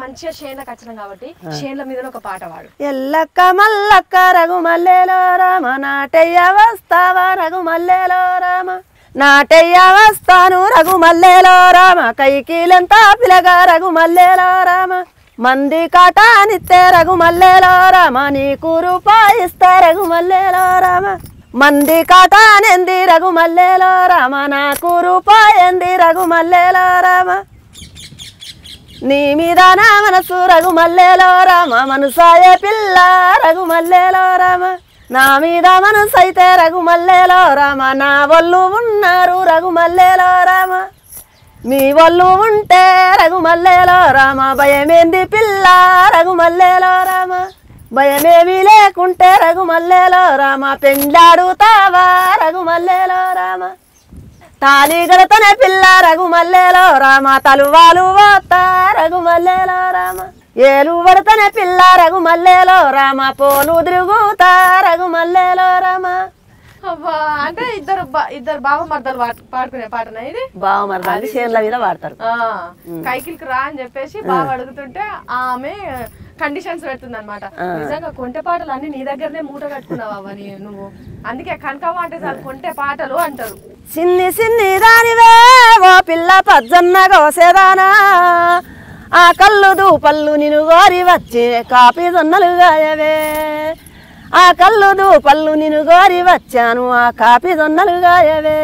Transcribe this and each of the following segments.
మంచిగా షేన్లకు వచ్చినాం కాబట్టి షేన్ల మీద ఒక పాట పాడు. ఎల్లక్క మల్లక్క రఘు మల్లెలో రామ నాటయ్య వస్తావా రఘు మల్లెలో రామ? నాటయ్య వస్తాను రఘు మల్లెలో రామ కైకీలెంత పిలగా రఘు మల్లెలో రామ? మంది కాటానిత్తే రఘు మల్లెలో రామ నీకు రూపాయిస్తా రఘు మల్లెలో రామ? మంది కాటానెంది రఘు మల్లెలో రామ నాకు రూపాయంది రఘు మల్లెలో రామ? నీ మీద నా మనసు రఘు మల్లెలో రామ మనసాయే పిల్ల రఘు మల్లెలో రామ. నా మీద మనసు అయితే రఘు మల్లెలో రామ నా వల్లు ఉన్నారు రఘు మల్లెలో రామ. మీ వల్లు ఉంటే రఘు మల్లెలో రామ భయమేంది పిల్ల రఘు మల్లెలో రామ. భయమేమీ లేకుంటే రఘు మల్లెలో రామ పెండాడుతావా రఘు మల్లెలో రామ. తాలి గడతనే పిల్ల రఘుమల్లెలో రామ తలువాలు పోతా రఘుమల్లెలో రామ ఏలు పడతనే పిల్ల రఘుమల్లెలో రామ పోలు తిరుగుతా. రఘుమల్లెలో రామ. అంటే ఇద్దరు ఇద్దరు బావ మర్దలు పాడు- పాడుకునే పాటనా ఇది? బావమరదాన్ని చేనుల మీద వాడతారు ఆ కైకిలికి రా అని చెప్పేసి బాగా అడుగుతుంటే ఆమె కండిషన్స్ పెడుతుంది అనమాట నిజంగా కొంటె పాటలు అన్ని నీ దగ్గరనే మూట కట్టుకున్నావా నువ్వు? అందుకే కనకవ్వ అంటే కొంటె పాటలు అంటారు. సిన్ని సిన్ని దానివే ఓ పిల్ల పజ్జన్న కోసేదానా ఆ కళ్ళు దూపళ్ళు నిన్ను గోరి వచ్చే కాపీ జొన్నలు గాయవే. ఆ కళ్ళు దూపళ్ళు నిన్ను గోరి వచ్చాను ఆ కాపీ జొన్నలు గాయవే.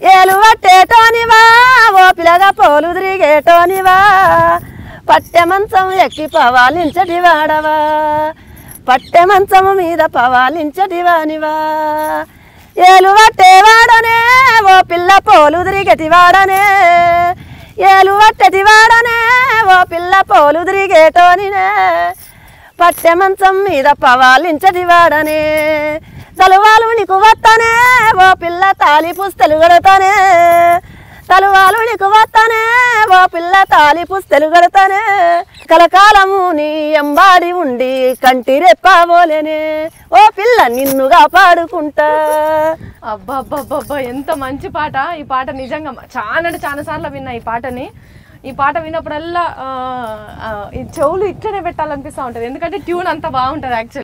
ఏలు పట్టేటోనివా ఓ పిల్లగా పోలు తిరిగేటోనివా. పట్టె మంచం ఎక్కి పవాలించటి వాడవా. పట్టె మంచము మీద పవాలించటి వానివా. ఏలు పట్టేవాడనే ఓ పిల్ల పోలు తిరిగేటి వాడనే ఏలు పట్టేటి వాడనే ఓ పిల్ల పోలు తిరిగేటోనినే పట్టె మంచం మీద పవాలించది వాడనే. తలువాలు నీకు వత్తనే ఓ పిల్ల తాలి పుస్తలు గడతానే తలువాలు నీకు వత్తనే ఓ పిల్ల తాలి పుస్తలు గడతానే కలకాలము నీ ఎంబాడి ఉండి కంటి రెప్పబోలేనే ఓ పిల్ల నిన్నుగా పాడుకుంటా. అబ్బా ఎంత మంచి పాట. ఈ పాట నిజంగా చాలా అంటే చాలా సార్లు విన్నా ఈ పాటని. ఈ పాట విన్నప్పుడల్లా ఈ చెవులు ఇట్లనే పెట్టాలనిపిస్తూ ఉంటుంది. ఎందుకంటే ట్యూన్ అంత బాగుంటుంది యాక్చువల్లీ